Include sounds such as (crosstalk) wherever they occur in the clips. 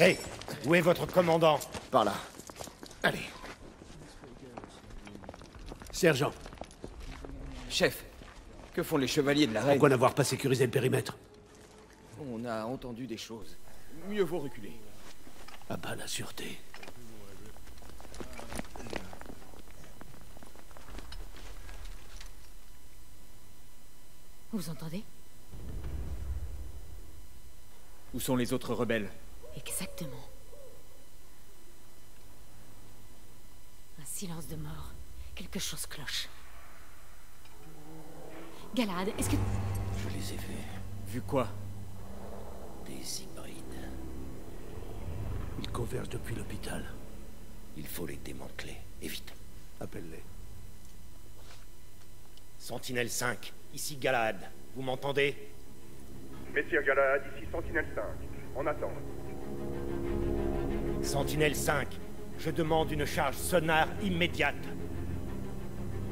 Hé, où est votre commandant? Par là. Allez. Sergent, Chef, que font les chevaliers de la reine pourquoi n'avoir pas sécurisé le périmètre On a entendu des choses. Mieux vaut reculer. Ah bah la sûreté. Vous entendez? Où sont les autres rebelles? Exactement. Un silence de mort. Quelque chose cloche. Galad, est-ce que... Je les ai vus. Vu quoi? Des hybrides. Ils convergent depuis l'hôpital. Il faut les démanteler. Et vite. Appelle-les. Sentinelle 5, ici Galahad. Vous m'entendez? Messire Galahad, ici Sentinelle 5. On attend. Sentinelle 5, je demande une charge sonar immédiate.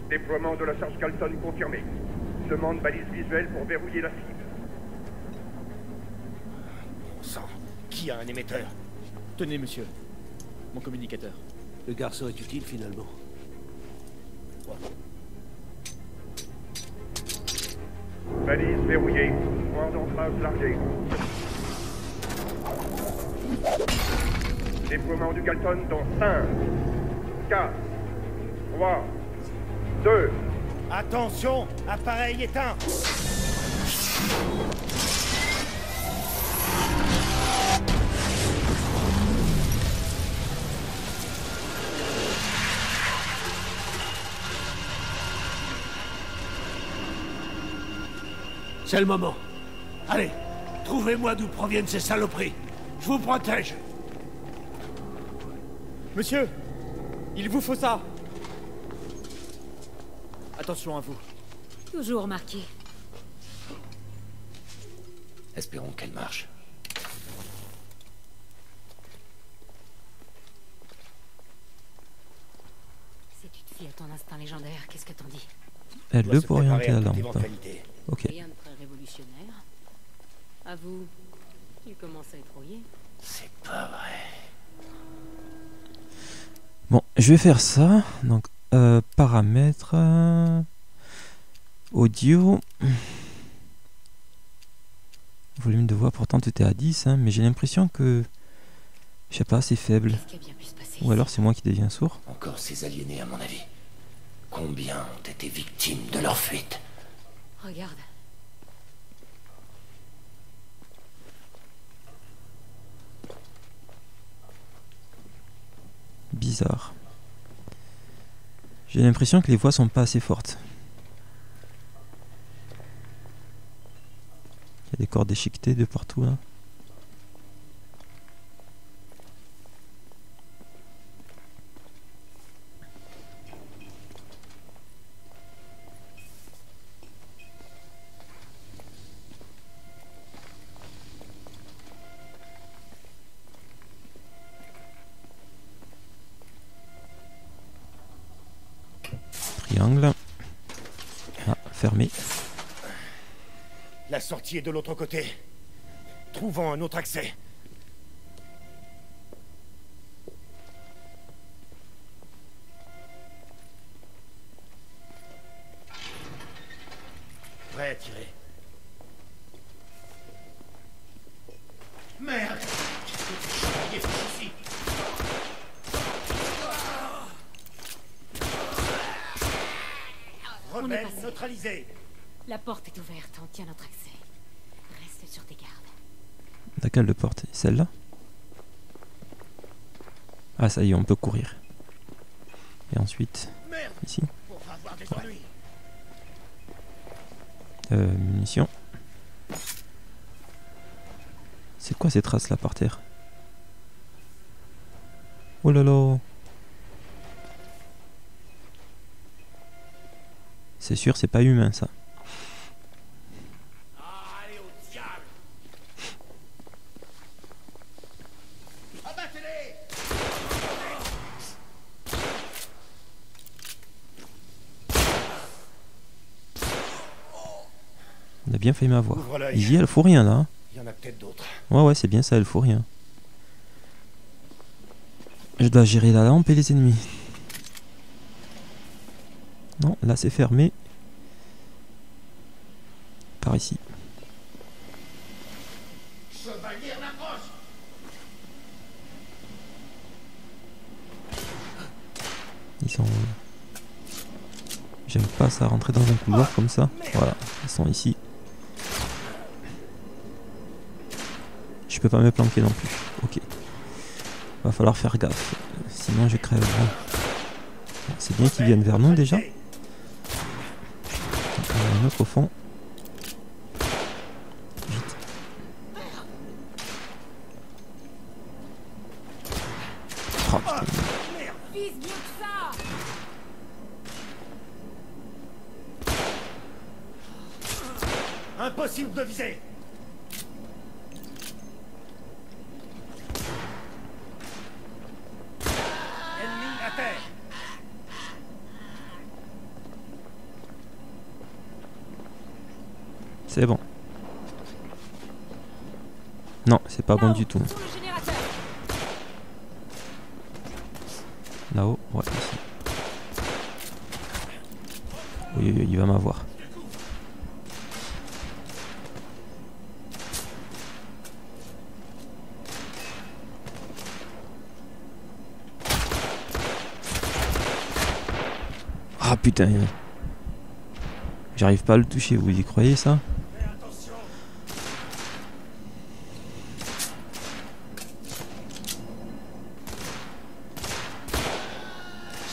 Déploiement de la charge Galton confirmé. Demande balise visuelle pour verrouiller la cible. Bon sang, qui a un émetteur? Tenez, monsieur. Mon communicateur. Le garçon est utile finalement. Balise verrouillée. Point d'ancrage largué. Déploiement du Galton dans 5, 4, 3, 2, Attention, appareil éteint C'est le moment. Allez, trouvez-moi d'où proviennent ces saloperies. Je vous protège. Monsieur Il vous faut ça Attention à vous. Toujours marqué. Espérons qu'elle marche. Si tu te fies à ton instinct légendaire, qu'est-ce que t'en dis? Doit se pour orienter à la toute lampe. éventualité. Ok. Rien de très révolutionnaire. Avoue, il commence à être rouillé. C'est pas vrai. Bon, je vais faire ça. Donc, euh, paramètres. euh, audio. Volume de voix, pourtant tu étais à 10, hein, mais j'ai l'impression que. Je sais pas, c'est faible. Qu'est-ce qui a bien pu se passer Ou alors c'est moi qui deviens sourd. Encore ces aliénés, à mon avis. Combien ont été victimes de leur fuite Regarde. Bizarre. J'ai l'impression que les voix sont pas assez fortes. Il y a des cordes déchiquetées de partout là. Ah, fermé. La sortie est de l'autre côté. Trouvons un autre accès. Porte est ouverte, on tient notre accès. Reste sur tes gardes. Laquelle de porte Celle-là Ah, ça y est, on peut courir. Et ensuite, Merde ici. Euh, munitions. C'est quoi ces traces là par terre? Oh là là C'est sûr, c'est pas humain ça. Il a bien failli m'avoir. Easy, elle fout rien là. hein. Il y en a peut-être d'autres. Ouais, ouais, c'est bien ça, elle fout rien. Je dois gérer la lampe et les ennemis. Non, là c'est fermé. Par ici. Ils sont. J'aime pas ça rentrer dans un couloir comme ça. Voilà, ils sont ici. Peux pas me planquer non plus. Ok. Va falloir faire gaffe. Sinon je crève. C'est bien qu'ils viennent vers nous déjà. Il un autre au fond. Vite. Oh putain. Impossible de viser Ennemi à terre C'est bon. Non, c'est pas bon du tout. Là-haut, ouais, ici. Oui, oui, il va m'avoir. Ah putain. J'arrive pas à le toucher, vous y croyez ça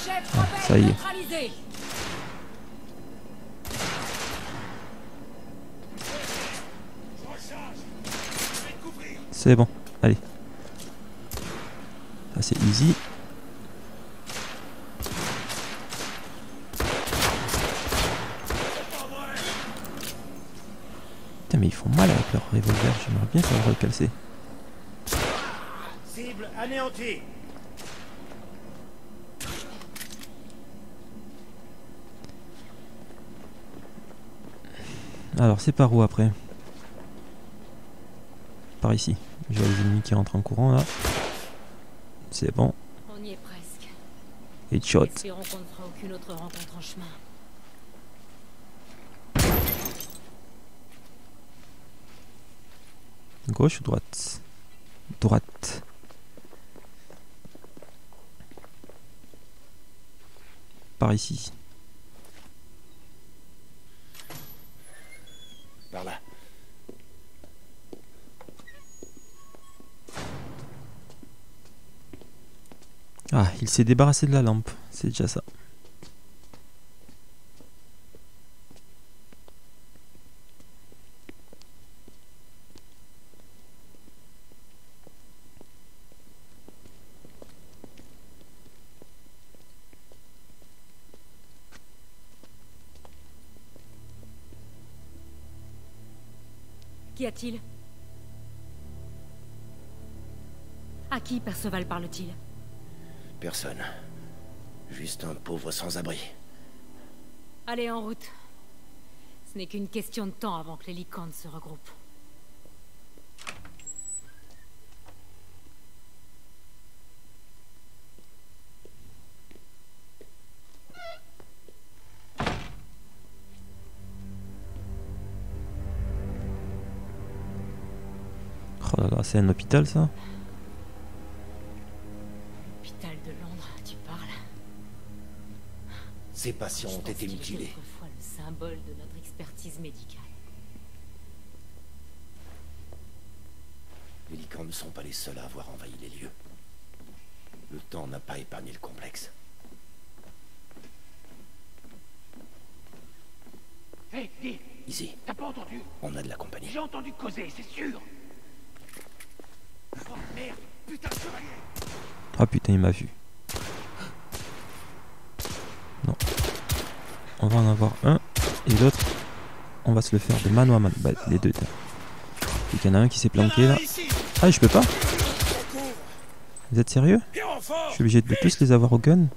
Chef Ah, rebelle C'est bon, allez. Ça c'est easy. Putain mais ils font mal avec leur revolver, j'aimerais bien savoir c'est. Cible anéantie Alors c'est par où après? Par ici. Je vois les ennemis qui rentrent en courant là. C'est bon. On y est presque. Headshot. Espérons qu'on ne fera aucune autre rencontre en chemin. Gauche ou droite? Droite. Par ici. Ah, il s'est débarrassé de la lampe. C'est déjà ça. Qu'y a-t-il À qui Perceval parle-t-il Personne. Juste un pauvre sans-abri. Allez, en route. Ce n'est qu'une question de temps avant que les licornes se regroupent. C'est un hôpital ça? Hôpital de Londres, tu parles? Ces patients ont été mutilés. autrefois le symbole de notre expertise médicale. Les licornes ne sont pas les seuls à avoir envahi les lieux. Le temps n'a pas épargné le complexe. Hé, dis, Ici, t'as pas entendu? On a de la compagnie. J'ai entendu causer, c'est sûr Oh merde Putain, chevalier Ah putain, il m'a vu. Non. On va en avoir un et l'autre, on va se le faire de mano à mano. Bah, les deux. qu'il y en a un qui s'est planqué là. Ah, je peux pas Vous êtes sérieux? Je suis obligé de tous les avoir au gun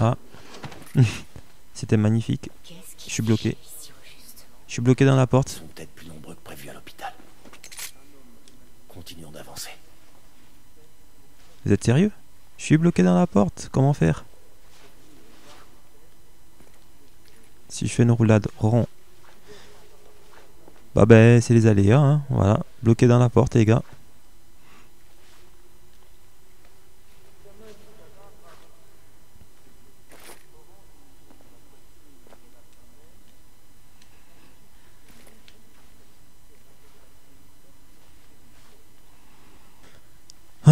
Ah. (laughs) C'était magnifique. Je suis bloqué. Je suis bloqué dans la porte. sont peut-être plus nombreux que prévu à l'hôpital. Continuons d'avancer. Vous êtes sérieux? Je suis bloqué dans la porte. Comment faire? Si je fais une roulade rond. Bah ben, c'est les aléas, hein. Voilà. Bloqué dans la porte, les gars.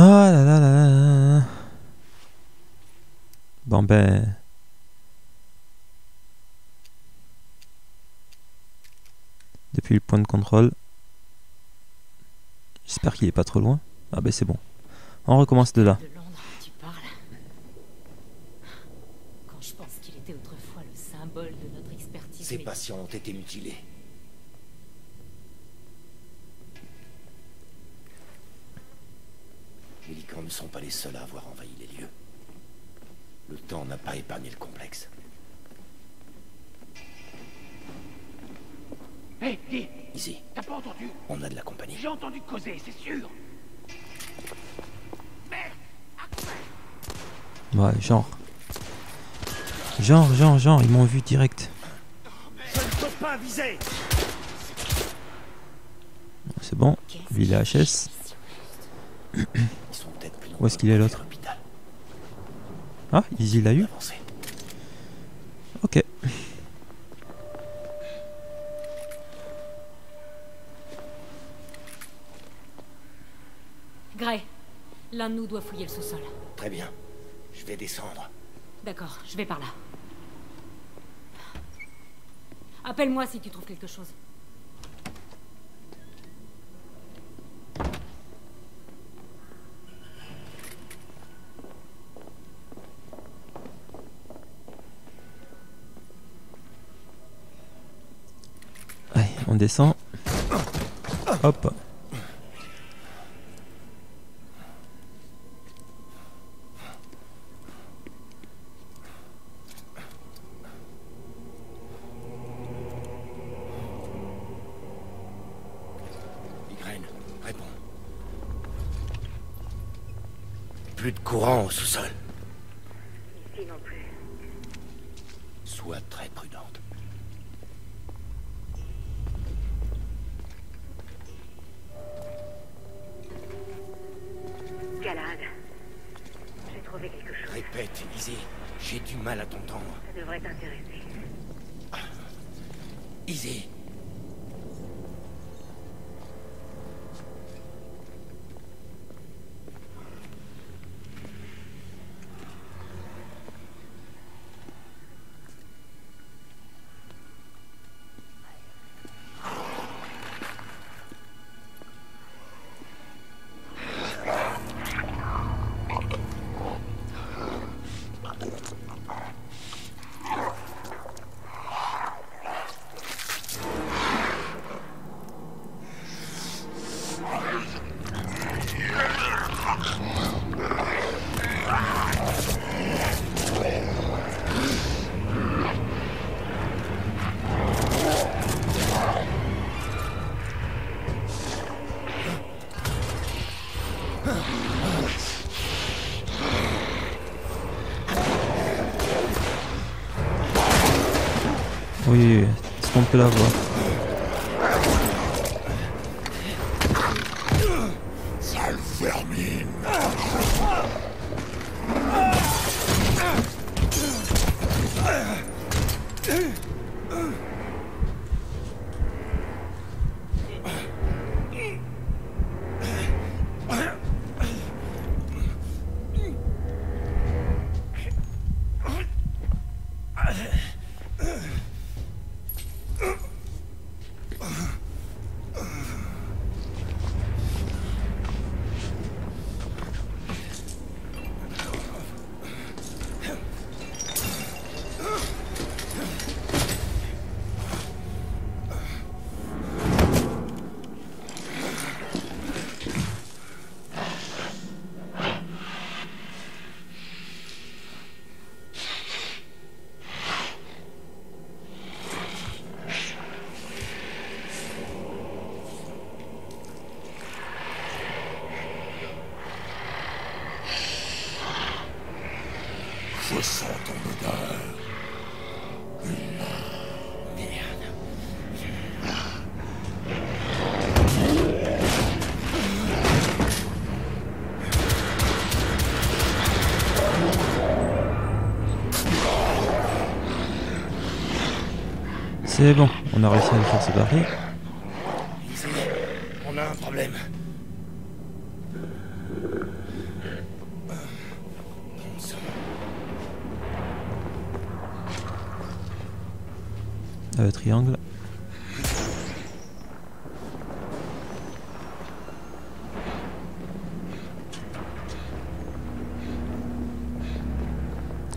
Ah là là là là là. Bon ben. Depuis le point de contrôle. J'espère qu'il est pas trop loin. Ah ben c'est bon. On recommence de là. De Londres, tu parles? Quand je pense qu'il était autrefois le symbole de notre expertise. Ces patients ont été mutilés. Les licans ne sont pas les seuls à avoir envahi les lieux. Le temps n'a pas épargné le complexe. Hé, dis, Ici, t'as pas entendu? On a de la compagnie. J'ai entendu causer, c'est sûr. Ouais, genre. Genre, genre, genre, ils m'ont vu direct. Je ne peux pas viser C'est bon. Il est HS. Ils sont peut-être plus nombreux Où est-ce qu'il est, l'autre? Ah, Easy l'a eu. Ok. Gray, l'un de nous doit fouiller le sous-sol. Très bien. Je vais descendre. D'accord, je vais par là. Appelle-moi si tu trouves quelque chose. Allez, on descend. Hop. Plus de courant au sous-sol. Galad. J'ai trouvé quelque chose. Répète, Izzy. J'ai du mal à t'entendre. Ça devrait t'intéresser. Izzy. Peut la C'est bon, on a réussi à le faire. Ici, on a un problème. Euh, triangle.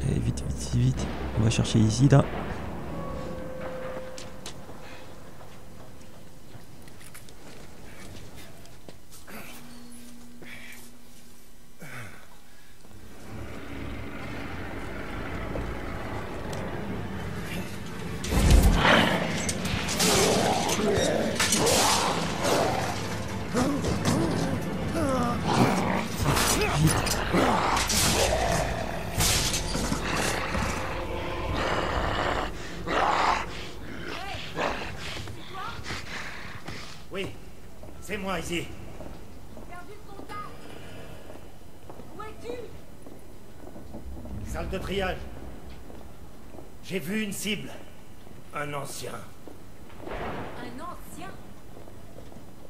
Allez, vite, vite, vite. On va chercher ici, là. Oui, c'est moi ici. Perdu le contact Où es-tu? Salle de triage. J'ai vu une cible. Un ancien. Un ancien?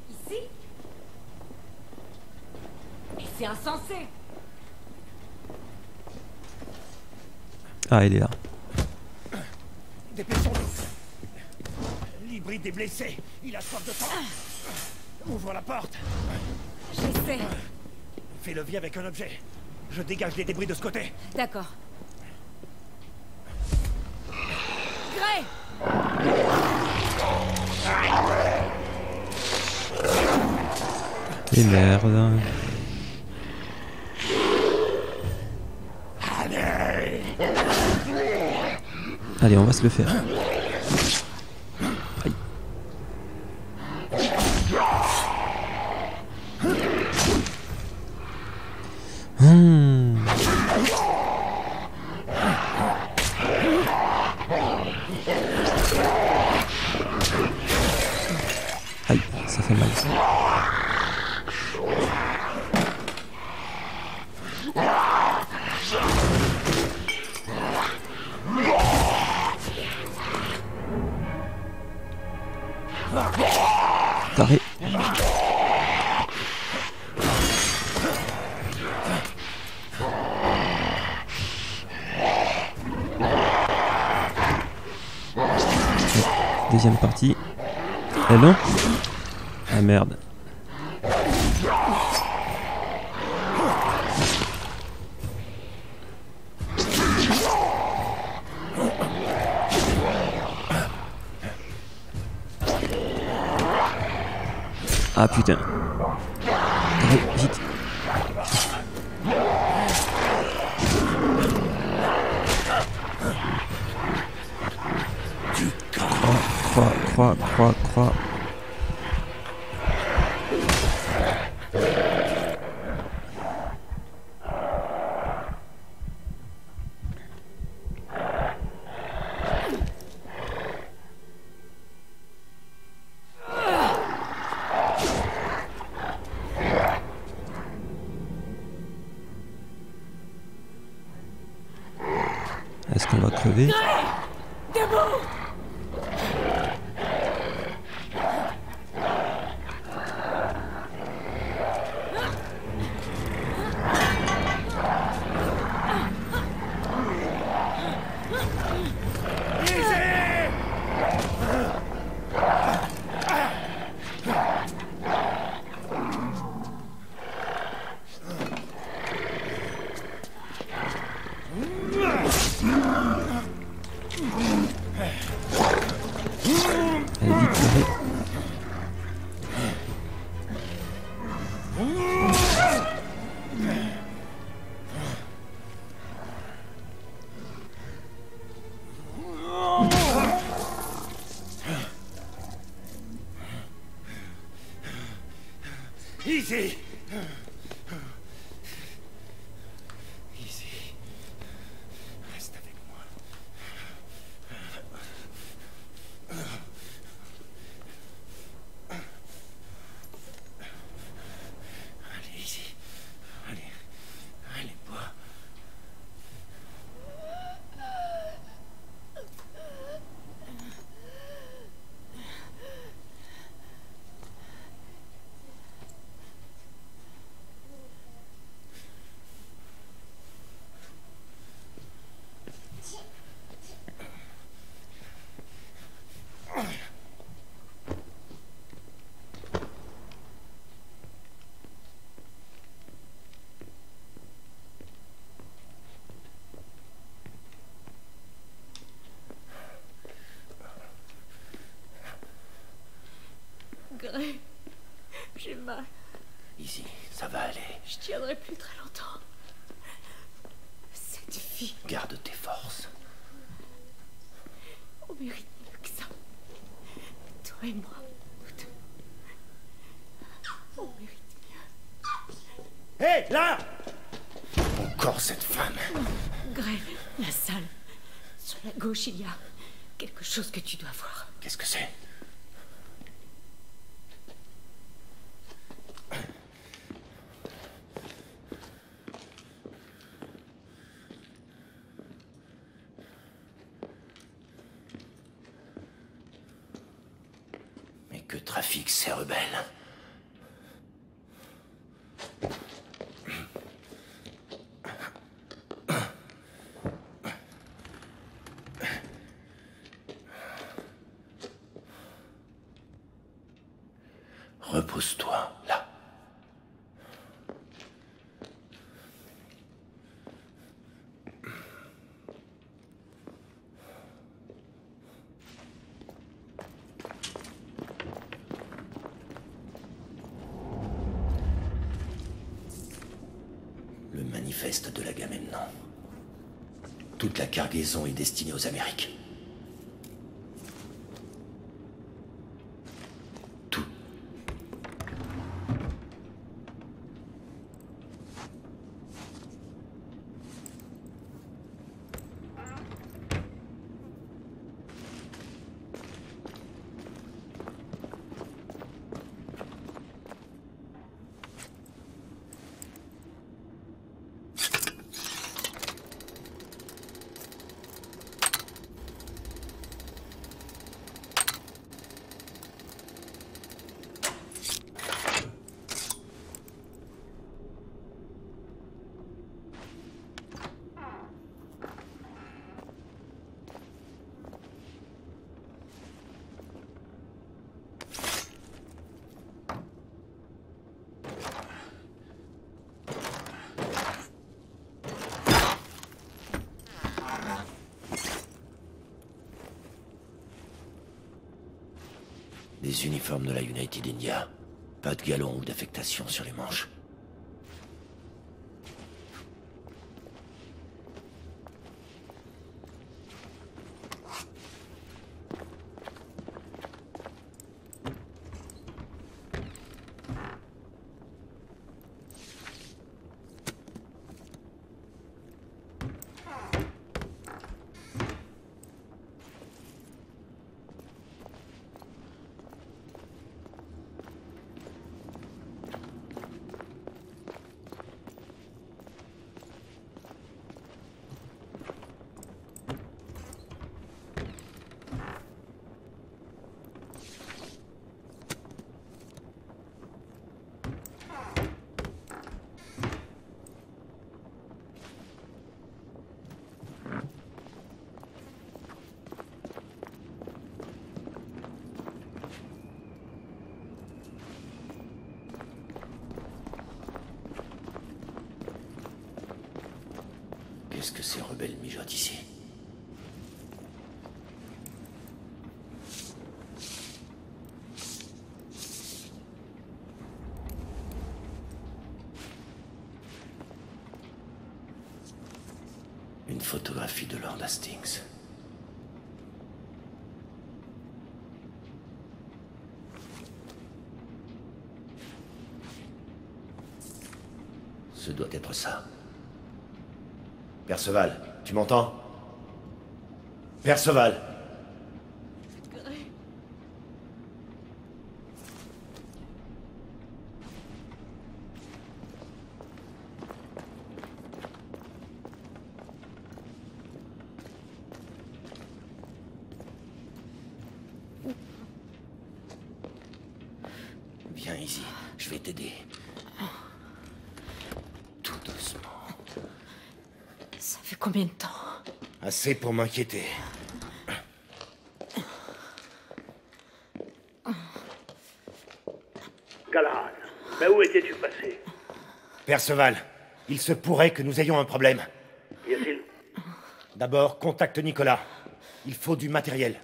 Ici? Et c'est insensé Ah, il est là. Dépêchons-nous. L'hybride est blessé. Il a soif de temps. Ouvre la porte. J'essaie. Fais levier avec un objet. Je dégage les débris de ce côté. D'accord. Gray Et merde. Allez, on va se le faire. Ah putain. Allez, vite. Croix, croix, croix, croix, croix. Mal. Easy, ça va aller. Je tiendrai plus très longtemps. Cette fille, Garde tes forces. on mérite mieux que ça. Toi et moi, nous deux. On mérite mieux. Hé, là Encore cette femme. Grey, la salle. Sur la gauche, il y a quelque chose que tu dois voir. Qu'est-ce que c'est Mais que trafiquent ces rebelles Repose-toi, là. Le manifeste de la Gamemnon. Toute la cargaison est destinée aux Amériques. Des uniformes de la United India. Pas de galons ou d'affectation sur les manches. Qu'est-ce que ces rebelles mijotent ici Une photographie de Lord Hastings. Ce doit être ça. Perceval, tu m'entends? Perceval Grey, Viens ici, je vais t'aider. Tout doucement. ça fait combien de temps Assez pour m'inquiéter. Galahad, mais où étais-tu passé? Perceval, il se pourrait que nous ayons un problème. Y a-t-il? D'abord, contacte Nicolas. Il faut du matériel.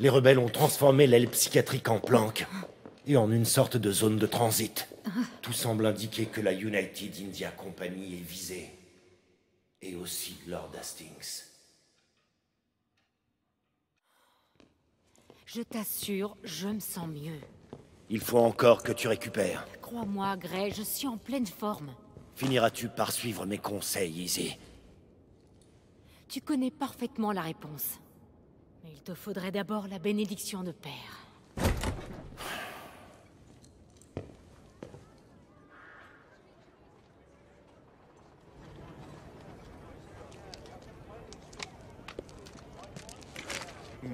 Les rebelles ont transformé l'aile psychiatrique en planque. et en une sorte de zone de transit. Tout semble indiquer que la United India Company est visée. Et aussi Lord Hastings. Je t'assure, je me sens mieux. Il faut encore que tu récupères. Crois-moi, Gray, je suis en pleine forme. Finiras-tu par suivre mes conseils, Izzy? Tu connais parfaitement la réponse. Mais il te faudrait d'abord la bénédiction de père.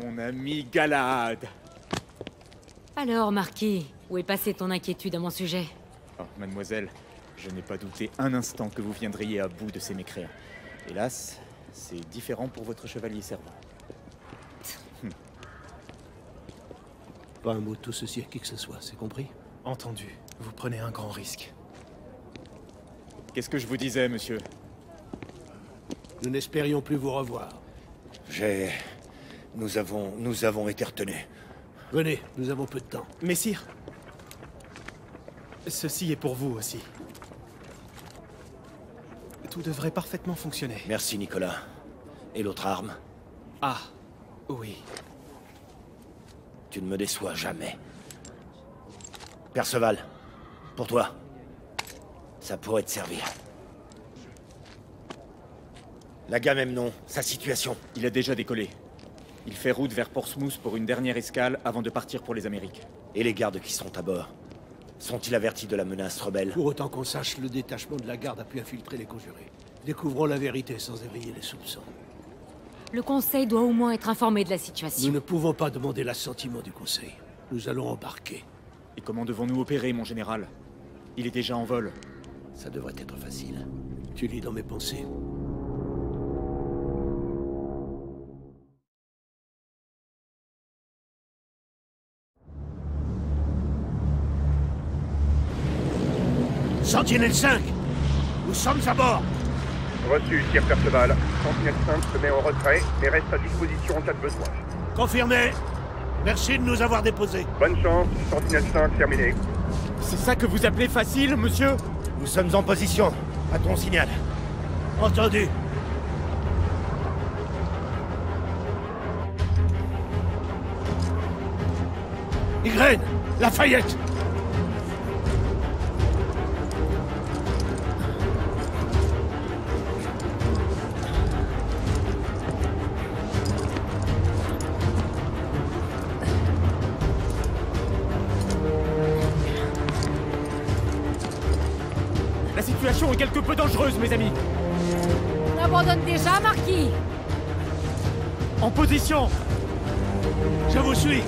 Mon ami Galahad Alors, Marquis, où est passée ton inquiétude à mon sujet Oh, mademoiselle, je n'ai pas douté un instant que vous viendriez à bout de ces mécréants. Hélas, c'est différent pour votre chevalier servant. Pas un mot de tout ceci à qui que ce soit, c'est compris Entendu. Vous prenez un grand risque. Qu'est-ce que je vous disais, monsieur? Nous n'espérions plus vous revoir. J'ai... Nous avons... Nous avons été retenus. Venez, nous avons peu de temps. Messire Ceci est pour vous aussi. Tout devrait parfaitement fonctionner. Merci, Nicolas. Et l'autre arme? Ah, oui. Tu ne me déçois jamais. Perceval, pour toi. Ça pourrait te servir. L'agamemnon, sa situation. Il a déjà décollé. Il fait route vers Portsmouth pour une dernière escale avant de partir pour les Amériques. Et les gardes qui sont à bord Sont-ils avertis de la menace rebelle? Pour autant qu'on sache, le détachement de la garde a pu infiltrer les conjurés. Découvrons la vérité sans éveiller les soupçons. Le Conseil doit au moins être informé de la Nous situation. ne pouvons pas demander l'assentiment du Conseil. Nous allons embarquer. Et comment devons-nous opérer, mon général? Il est déjà en vol. Ça devrait être facile. Tu lis dans mes pensées. Sentinelle 5 Nous sommes à bord Reçu, Sir Perceval. Sentinelle 5 se met en retrait et reste à disposition en cas de besoin. Confirmé Merci de nous avoir déposés. Bonne chance, Sentinelle 5 terminé. C'est ça que vous appelez facile, monsieur? Nous sommes en position. À ton signal. Entendu. Ygraine Lafayette situation est quelque peu dangereuse, mes amis. On abandonne déjà, Marquis. En position. Je vous suis